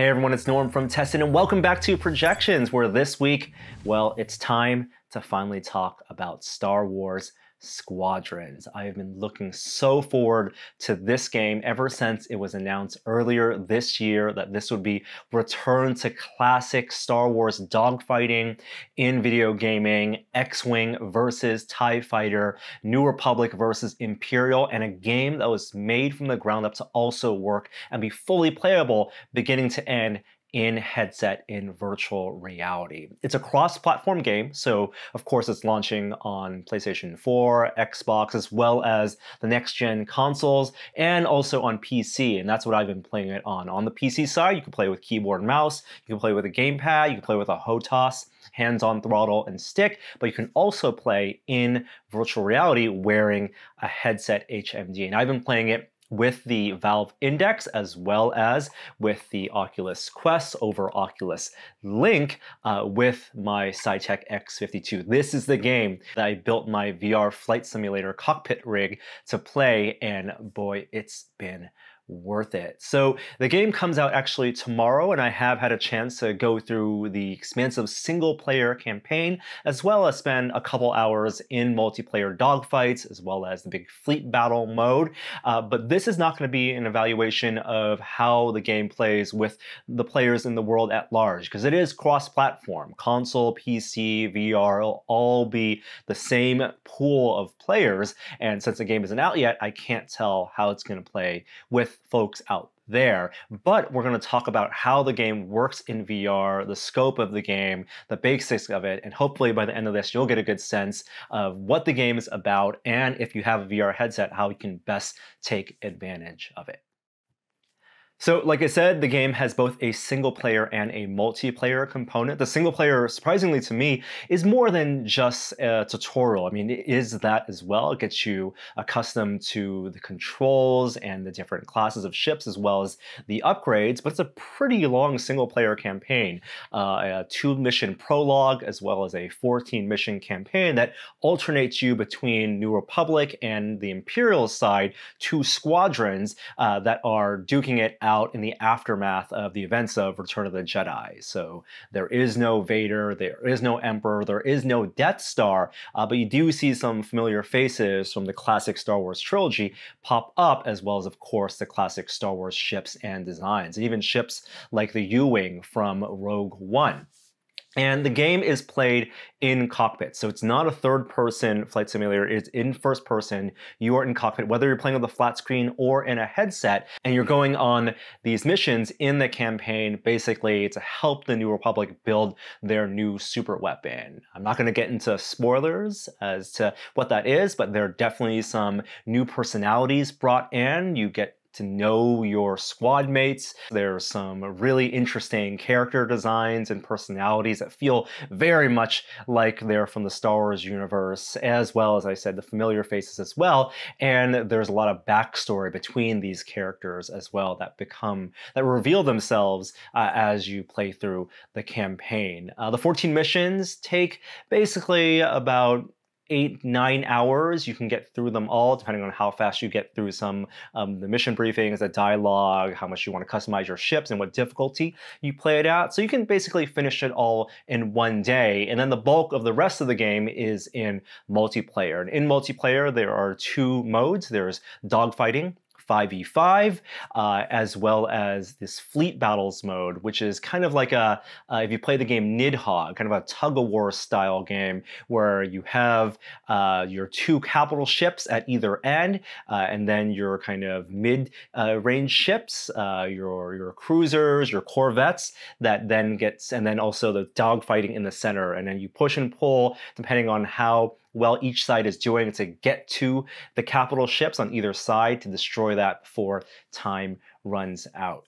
Hey everyone, it's Norm from Tested, and welcome back to Projections, where this week, well, it's time to finally talk about Star Wars Squadrons. I have been looking so forward to this game ever since it was announced earlier this year that this would be return to classic Star Wars dogfighting in video gaming, X-Wing versus TIE Fighter, New Republic versus Imperial, and a game that was made from the ground up to also work and be fully playable beginning to end in headset in virtual reality. It's a cross-platform game, so of course it's launching on PlayStation 4, Xbox, as well as the next-gen consoles, and also on PC, and that's what I've been playing it on. On the PC side, you can play with keyboard and mouse, you can play with a gamepad, you can play with a HOTAS, hands-on throttle and stick, but you can also play in virtual reality wearing a headset HMD. And I've been playing it with the Valve Index as well as with the Oculus Quest over Oculus Link uh, with my Saitek X52. This is the game that I built my VR flight simulator cockpit rig to play, and boy, it's been worth it. So the game comes out actually tomorrow, and I have had a chance to go through the expansive single player campaign, as well as spend a couple hours in multiplayer dogfights, as well as the big fleet battle mode. Uh, but this is not going to be an evaluation of how the game plays with the players in the world at large, because it is cross-platform. Console, PC, VR will all be the same pool of players, and since the game isn't out yet, I can't tell how it's going to play with folks out there. But we're going to talk about how the game works in VR, the scope of the game, the basics of it, and hopefully by the end of this, you'll get a good sense of what the game is about, and if you have a VR headset, how you can best take advantage of it. So like I said, the game has both a single player and a multiplayer component. The single player, surprisingly to me, is more than just a tutorial. I mean, it is that as well. It gets you accustomed to the controls and the different classes of ships as well as the upgrades, but it's a pretty long single player campaign. Uh, a two mission prologue as well as a 14 mission campaign that alternates you between New Republic and the Imperial side, two squadrons uh, that are duking it out out in the aftermath of the events of Return of the Jedi. So there is no Vader, there is no Emperor, there is no Death Star, uh, but you do see some familiar faces from the classic Star Wars trilogy pop up, as well as, of course, the classic Star Wars ships and designs, and even ships like the U-Wing from Rogue One. And the game is played in cockpit. So it's not a third person flight simulator, it's in first person. You are in cockpit, whether you're playing with a flat screen or in a headset, and you're going on these missions in the campaign basically to help the New Republic build their new super weapon. I'm not going to get into spoilers as to what that is, but there are definitely some new personalities brought in. You get to know your squad mates. There's some really interesting character designs and personalities that feel very much like they're from the Star Wars universe, as well as I said, the familiar faces as well. And there's a lot of backstory between these characters as well that become, that reveal themselves uh, as you play through the campaign. Uh, the 14 missions take basically about eight, nine hours. You can get through them all, depending on how fast you get through some um, the mission briefings, the dialogue, how much you want to customize your ships, and what difficulty you play it at. So you can basically finish it all in one day. And then the bulk of the rest of the game is in multiplayer. And in multiplayer, there are two modes. There's dogfighting, 5v5, uh, as well as this fleet battles mode, which is kind of like a, uh, if you play the game Nidhogg, kind of a tug of war style game where you have uh, your two capital ships at either end, uh, and then your kind of mid uh, range ships, uh, your, your cruisers, your corvettes, that then gets, and then also the dogfighting in the center. And then you push and pull depending on how well each side is doing to get to the capital ships on either side to destroy that before time runs out.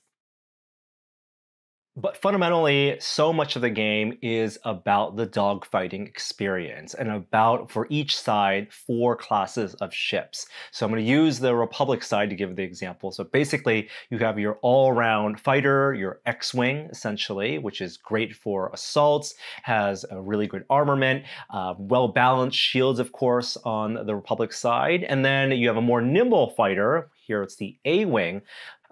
But fundamentally, so much of the game is about the dogfighting experience and about, for each side, four classes of ships. So I'm going to use the Republic side to give the example. So basically, you have your all-around fighter, your X-Wing, essentially, which is great for assaults, has a really good armament, uh, well-balanced shields, of course, on the Republic side. And then you have a more nimble fighter, here it's the A-Wing,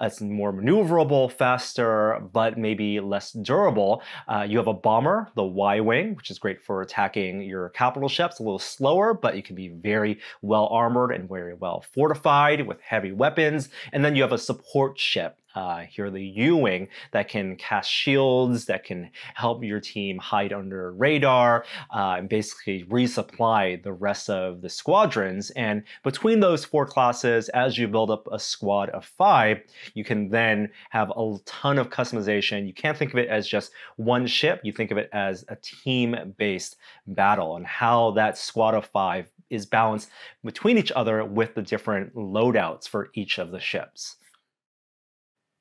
It's more maneuverable, faster, but maybe less durable. Uh, you have a bomber, the Y-wing, which is great for attacking your capital ships. A little slower, but you can be very well armored and very well fortified with heavy weapons. And then you have a support ship uh, here the U-wing that can cast shields, that can help your team hide under radar, uh, and basically resupply the rest of the squadrons. And between those four classes, as you build up a squad of five, you can then have a ton of customization. You can't think of it as just one ship, you think of it as a team-based battle and how that squad of five is balanced between each other with the different loadouts for each of the ships.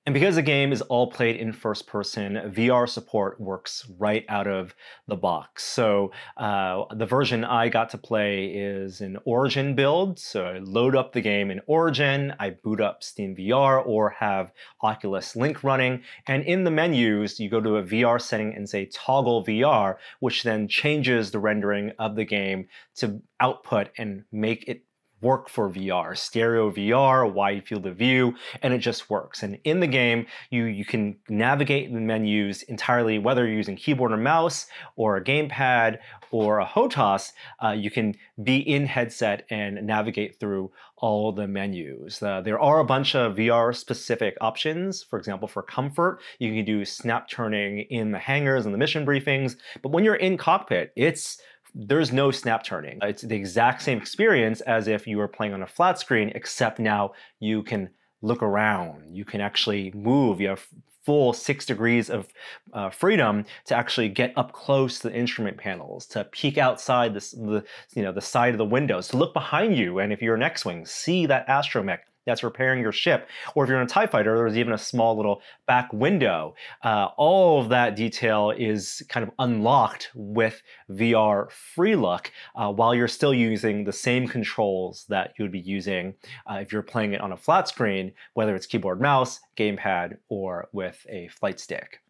And because the game is all played in first person, VR support works right out of the box. So uh, the version I got to play is an Origin build. So I load up the game in Origin, I boot up Steam VR or have Oculus Link running. And in the menus, you go to a VR setting and say toggle VR, which then changes the rendering of the game to output and make it work for VR, stereo VR, wide field of view, and it just works. And in the game, you, you can navigate the menus entirely, whether you're using keyboard or mouse, or a gamepad, or a HOTAS, uh, you can be in headset and navigate through all the menus. Uh, there are a bunch of VR specific options. For example, for comfort, you can do snap turning in the hangars and the mission briefings. But when you're in cockpit, it's there's no snap turning. It's the exact same experience as if you were playing on a flat screen, except now you can look around. You can actually move. You have full six degrees of uh, freedom to actually get up close to the instrument panels, to peek outside this, the, you know, the side of the windows, to look behind you, and if you're an X-Wing, see that astromech that's repairing your ship. Or if you're in a TIE fighter, there's even a small little back window. Uh, all of that detail is kind of unlocked with VR Freelook uh, while you're still using the same controls that you would be using uh, if you're playing it on a flat screen, whether it's keyboard, mouse, gamepad, or with a flight stick.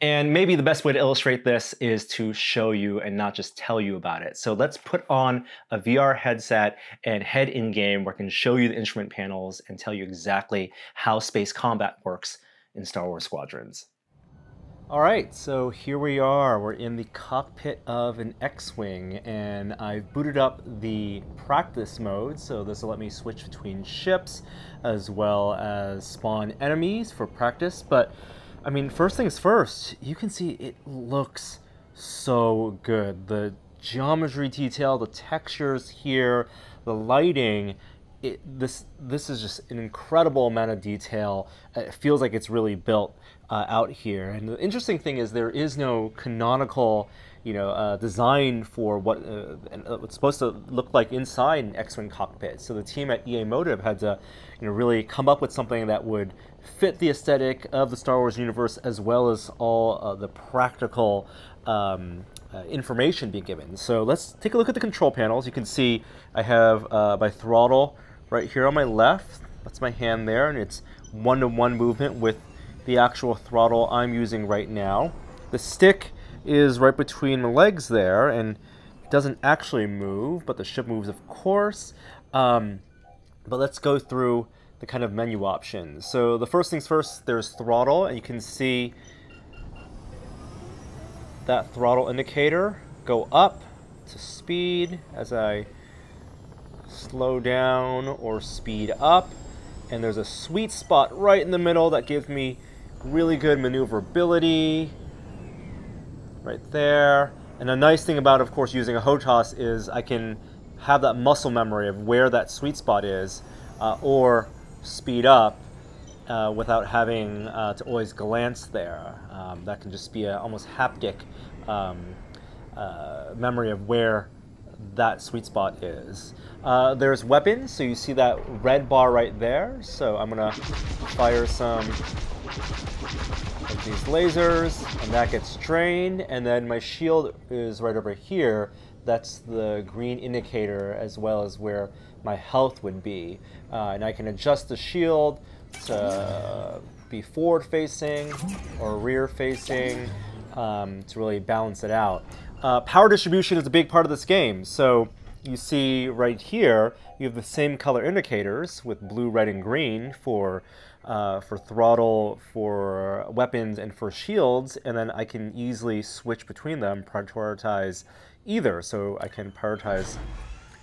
And maybe the best way to illustrate this is to show you and not just tell you about it. So let's put on a VR headset and head in game where I can show you the instrument panels and tell you exactly how space combat works in Star Wars Squadrons. All right, so here we are. We're in the cockpit of an X-Wing, and I've booted up the practice mode, so this will let me switch between ships as well as spawn enemies for practice. But I mean, first things first, you can see it looks so good. The geometry detail, the textures here, the lighting, it, this this is just an incredible amount of detail. It feels like it's really built uh, out here. And the interesting thing is there is no canonical you know, uh, design for what uh, uh, what's supposed to look like inside an X-wing cockpit. So the team at EA Motive had to, you know, really come up with something that would fit the aesthetic of the Star Wars universe as well as all uh, the practical um, uh, information being given. So let's take a look at the control panels. You can see I have uh, my throttle right here on my left. That's my hand there, and it's one-to-one -one movement with the actual throttle I'm using right now. The stick is right between the legs there and doesn't actually move, but the ship moves, of course. Um, but let's go through the kind of menu options. So the first things first, there's throttle, and you can see that throttle indicator go up to speed as I slow down or speed up. And there's a sweet spot right in the middle that gives me really good maneuverability right there. And the nice thing about, of course, using a HOTAS is I can have that muscle memory of where that sweet spot is, uh, or speed up uh, without having uh, to always glance there. Um, that can just be a almost haptic um, uh, memory of where that sweet spot is. Uh, there's weapons, so you see that red bar right there. So I'm gonna fire some of these lasers, and that gets trained, and then my shield is right over here. That's the green indicator as well as where my health would be. Uh, and I can adjust the shield to be forward facing or rear facing um, to really balance it out. Uh, power distribution is a big part of this game. So you see right here, you have the same color indicators with blue, red, and green for uh, for throttle, for weapons, and for shields, and then I can easily switch between them, prioritize either. So I can prioritize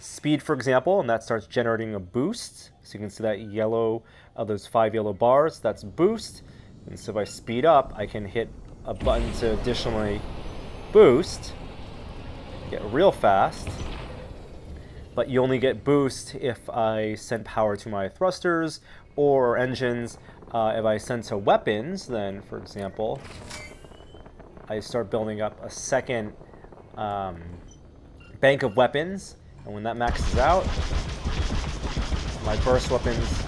speed, for example, and that starts generating a boost. So you can see that yellow, uh, those five yellow bars, that's boost. And so if I speed up, I can hit a button to additionally boost, get real fast. But you only get boost if I send power to my thrusters or engines. Uh, if I send to weapons, then, for example, I start building up a second um, bank of weapons. And when that maxes out, my burst weapons,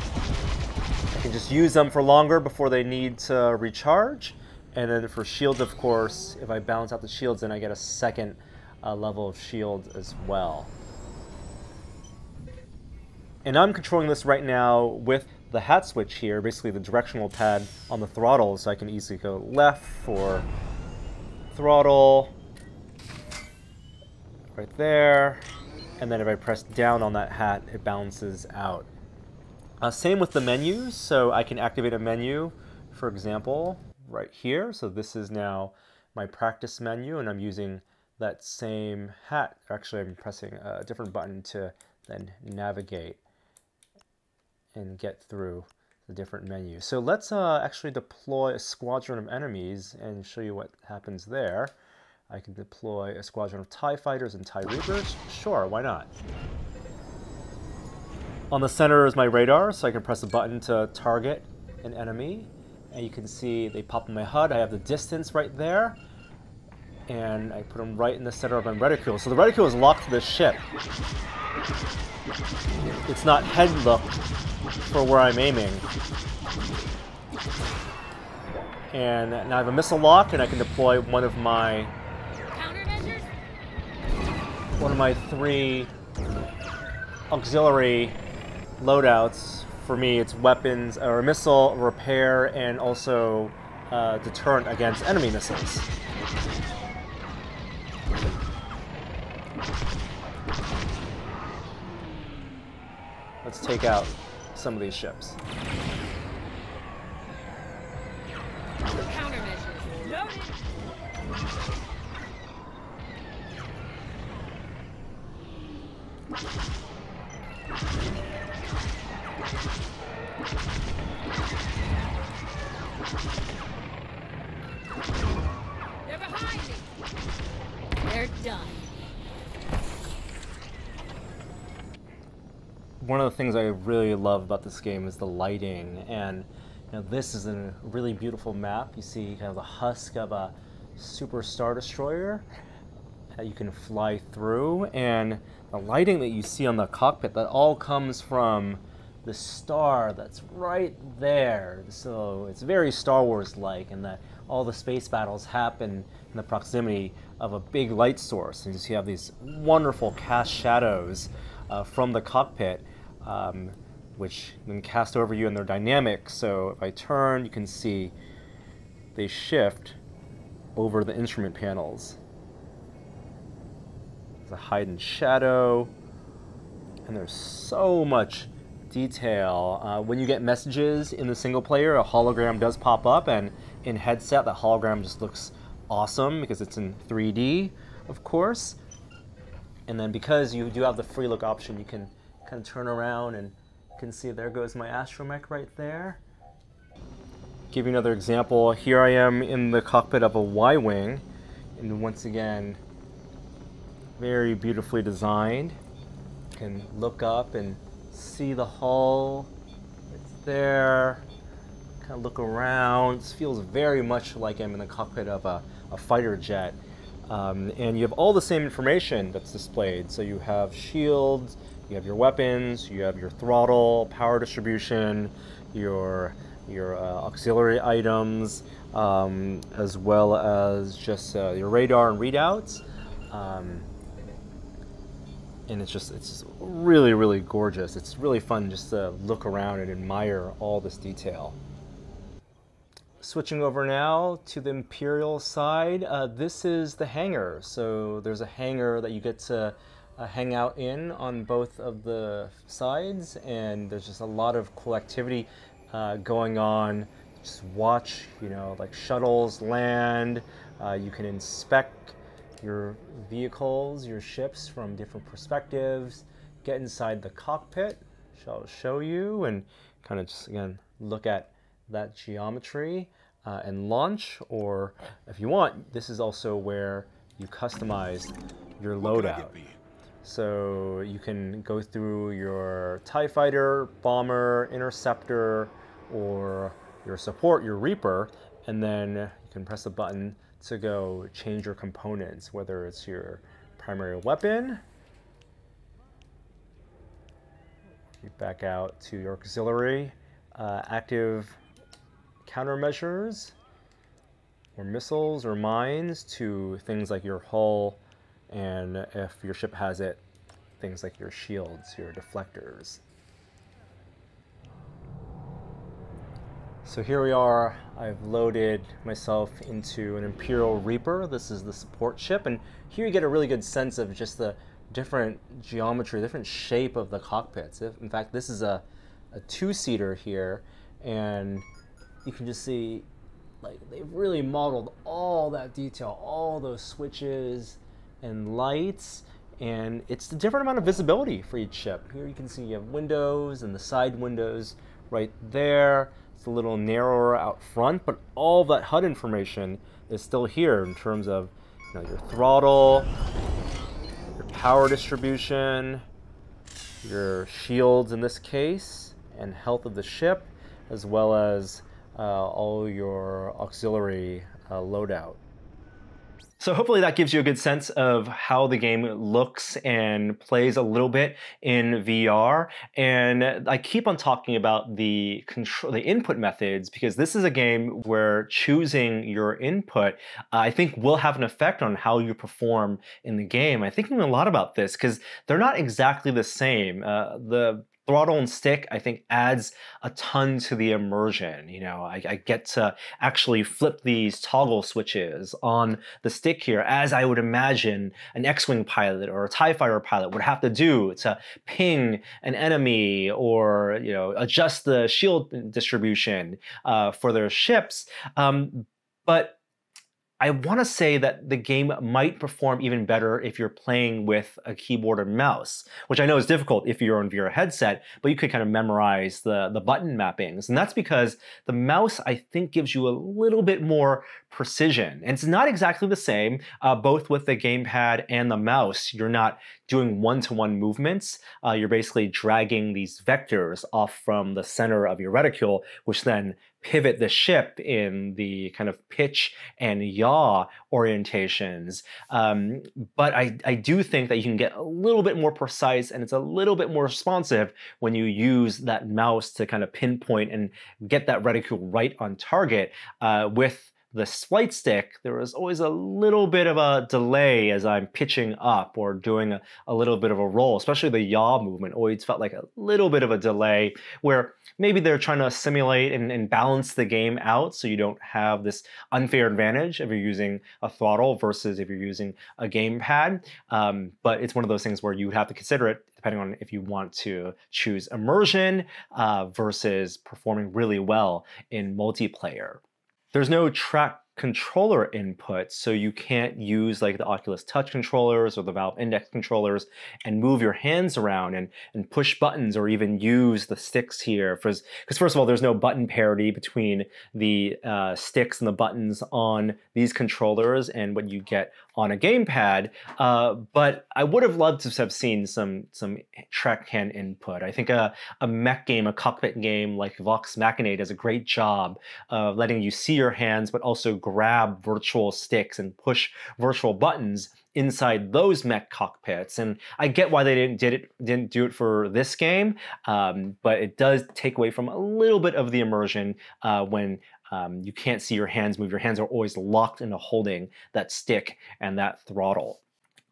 I can just use them for longer before they need to recharge. And then for shields, of course, if I balance out the shields, then I get a second uh, level of shield as well. And I'm controlling this right now with the hat switch here, basically the directional pad on the throttle, so I can easily go left for throttle, right there, and then if I press down on that hat, it balances out. Uh, same with the menus, so I can activate a menu, for example, right here. So this is now my practice menu, and I'm using that same hat. Actually, I'm pressing a different button to then navigate and get through the different menus. So let's uh, actually deploy a squadron of enemies and show you what happens there. I can deploy a squadron of TIE fighters and TIE Reapers. Sure, why not? On the center is my radar, so I can press a button to target an enemy. And you can see they pop in my HUD. I have the distance right there. And I put them right in the center of my reticule. So the reticule is locked to the ship. It's not head locked for where I'm aiming. And now I have a missile lock, and I can deploy one of my one of my three auxiliary loadouts. For me, it's weapons or missile repair and also uh, deterrent against enemy missiles. Let's take out some of these ships. One of the things I really love about this game is the lighting, and you know, this is a really beautiful map. You see kind of the husk of a super star destroyer that you can fly through, and the lighting that you see on the cockpit that all comes from the star that's right there. So it's very Star Wars-like, in that all the space battles happen in the proximity of a big light source, and you have these wonderful cast shadows uh, from the cockpit um, which then cast over you and they're dynamic. So if I turn, you can see they shift over the instrument panels. There's a hide and shadow, and there's so much detail. Uh, when you get messages in the single player, a hologram does pop up, and in headset, that hologram just looks awesome because it's in 3D, of course. And then because you do have the free look option, you can kind of turn around and you can see there goes my astromech right there. Give you another example. Here I am in the cockpit of a Y-Wing, and once again, very beautifully designed. Can look up and see the hull. It's there. Kind of look around. This feels very much like I'm in the cockpit of a, a fighter jet. Um, and you have all the same information that's displayed. So you have shields, you have your weapons, you have your throttle, power distribution, your your uh, auxiliary items, um, as well as just uh, your radar and readouts. Um, and it's just it's just really really gorgeous. It's really fun just to look around and admire all this detail. Switching over now to the Imperial side, uh, this is the hangar. So there's a hangar that you get to uh, hang out in on both of the sides, and there's just a lot of cool activity. uh, going on. Just watch, you know, like shuttles land. Uh, you can inspect your vehicles, your ships from different perspectives. Get inside the cockpit, which I'll show you, and kind of just again look at that geometry uh, and launch. Or if you want, this is also where you customize your loadout. So you can go through your TIE fighter, bomber, interceptor, or your support, your Reaper, and then you can press a button to go change your components, whether it's your primary weapon, back out to your auxiliary, uh, active countermeasures, or missiles or mines to things like your hull, and if your ship has it, things like your shields, your deflectors. So here we are, I've loaded myself into an Imperial Reaper. This is the support ship, and here you get a really good sense of just the different geometry, different shape of the cockpits. In fact, this is a, a two-seater here, and you can just see like they've really modeled all that detail, all those switches and lights, and it's a different amount of visibility for each ship. Here you can see you have windows and the side windows right there. It's a little narrower out front, but all that HUD information is still here in terms of you know, your throttle, your power distribution, your shields in this case, and health of the ship, as well as uh, all your auxiliary uh, loadout. So hopefully that gives you a good sense of how the game looks and plays a little bit in VR. And I keep on talking about the control, the input methods because this is a game where choosing your input, I think, will have an effect on how you perform in the game. I think a lot about this because they're not exactly the same. Uh, the throttle and stick i think adds a ton to the immersion you know? I, I, get to actually flip these toggle switches on the stick here as i would imagine an x-wing pilot or a tie fighter pilot would have to do to ping an enemy or you know adjust the shield distribution uh, for their ships. Um, but I want to say that the game might perform even better if you're playing with a keyboard and mouse, which I know is difficult if you're on VR headset, but you could kind of memorize the, the button mappings. And that's because the mouse, I think, gives you a little bit more precision. And it's not exactly the same, uh, both with the gamepad and the mouse. You're not doing one-to-one movements. Uh, you're basically dragging these vectors off from the center of your reticule, which then pivot the ship in the kind of pitch and yaw orientations. Um, but I, I do think that you can get a little bit more precise and it's a little bit more responsive when you use that mouse to kind of pinpoint and get that reticule right on target uh, with the flight stick, there was always a little bit of a delay as I'm pitching up or doing a, a, little bit of a roll, especially the yaw movement always felt like a little bit of a delay where maybe they're trying to simulate and, and balance the game out so you don't have this unfair advantage if you're using a throttle versus if you're using a gamepad. Um, but it's one of those things where you would have to consider it depending on if you want to choose immersion uh, versus performing really well in multiplayer. There's no track controller input, so you can't use like the Oculus Touch controllers or the Valve Index controllers and move your hands around and, and push buttons or even use the sticks here. Because first of all, there's no button parity between the uh, sticks and the buttons on these controllers and what you get on a gamepad. Uh, but I would have loved to have seen some some track hand input. I think a, a mech game, a cockpit game like Vox Machinae does a great job of letting you see your hands, but also grab virtual sticks and push virtual buttons inside those mech cockpits. And I get why they didn't did it didn't do it for this game, um, but it does take away from a little bit of the immersion uh, when um, you can't see your hands move. Your hands are always locked into holding that stick and that throttle.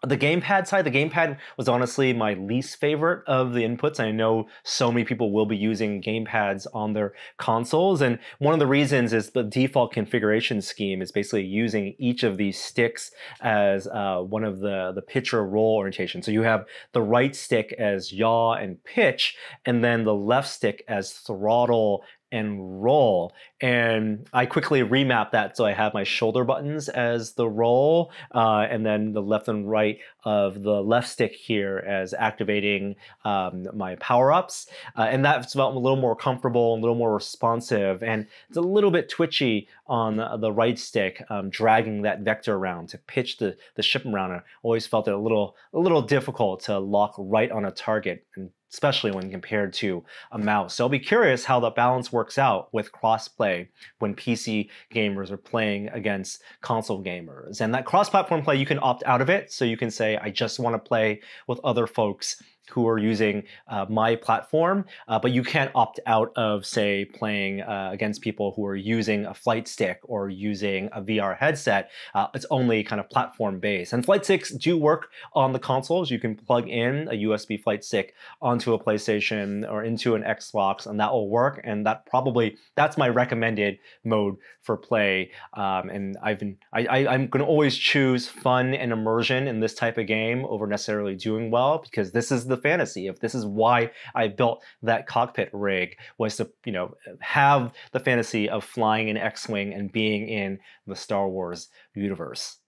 The gamepad side, the gamepad was honestly my least favorite of the inputs. I know so many people will be using gamepads on their consoles. And one of the reasons is the default configuration scheme is basically using each of these sticks as uh, one of the, the pitch or roll orientation. So you have the right stick as yaw and pitch, and then the left stick as throttle and roll. And I quickly remap that so I have my shoulder buttons as the roll, uh, and then the left and right of the left stick here as activating um, my power ups. Uh, and that's felt a little more comfortable, and a little more responsive, and it's a little bit twitchy on the right stick, um, dragging that vector around to pitch the, the ship around. I always felt it a little, a little difficult to lock right on a target and especially when compared to a mouse. So I'll be curious how the balance works out with crossplay when PC gamers are playing against console gamers. And that cross-platform play, you can opt out of it. So you can say, I just want to play with other folks who are using uh, my platform, uh, but you can't opt out of, say, playing uh, against people who are using a flight stick or using a VR headset. Uh, it's only kind of platform based. And flight sticks do work on the consoles. You can plug in a USB flight stick onto a PlayStation or into an Xbox, and that will work. And that probably that's my recommended mode for play. Um, and I've been I, I I'm going to always choose fun and immersion in this type of game over necessarily doing well because this is the fantasy. If this is why I built that cockpit rig was to, you know, have the fantasy of flying an X-wing and being in the Star Wars universe.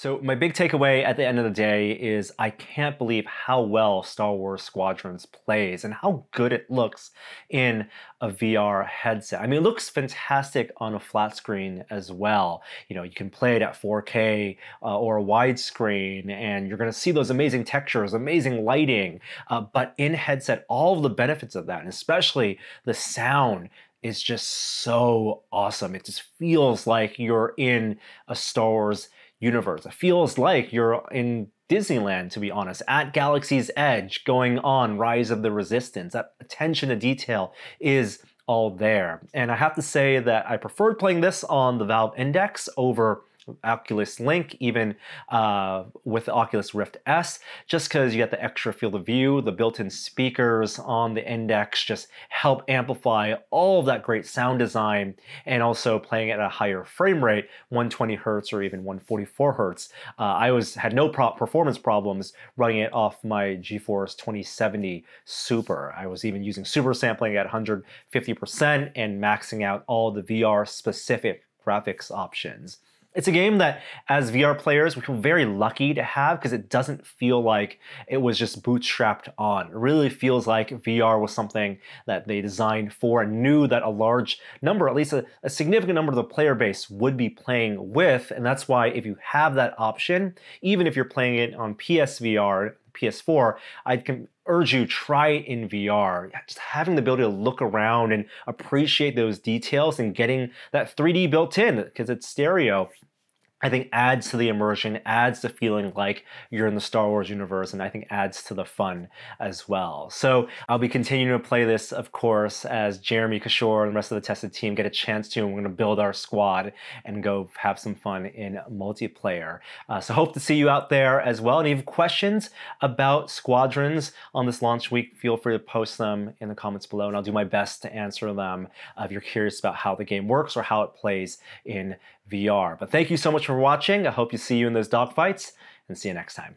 So my big takeaway at the end of the day is I can't believe how well Star Wars Squadrons plays and how good it looks in a VR headset. I mean, it looks fantastic on a flat screen as well. You know, you can play it at 4K uh, or a widescreen and you're gonna see those amazing textures, amazing lighting, uh, but in headset, all of the benefits of that, and especially the sound is just so awesome. It just feels like you're in a Star Wars universe. It feels like you're in Disneyland, to be honest, at Galaxy's Edge, going on Rise of the Resistance. That attention to detail is all there. And I have to say that I preferred playing this on the Valve Index over Oculus Link, even uh, with the Oculus Rift S, just because you get the extra field of view, the built-in speakers on the Index just help amplify all of that great sound design, and also playing at a higher frame rate, 120 hertz or even 144 hertz. Uh, I was had no pro performance problems running it off my GeForce 2070 Super. I was even using super sampling at 150% and maxing out all the VR specific graphics options. It's a game that, as VR players, we feel very lucky to have because it doesn't feel like it was just bootstrapped on. It really feels like VR was something that they designed for and knew that a large number, at least a, a significant number of the player base, would be playing with. And that's why, if you have that option, even if you're playing it on PSVR, PS4, I'd urge you try it in VR. Just having the ability to look around and appreciate those details and getting that 3D built in because it's stereo I think adds to the immersion, adds to feeling like you're in the Star Wars universe, and I think adds to the fun as well. So I'll be continuing to play this, of course, as Jeremy Kishore and the rest of the tested team get a chance to, and we're going to build our squad and go have some fun in multiplayer. Uh, so hope to see you out there as well. And if you have questions about squadrons on this launch week, feel free to post them in the comments below, and I'll do my best to answer them uh, if you're curious about how the game works or how it plays in VR. But thank you so much for watching. I hope you see you in those dogfights and see you next time.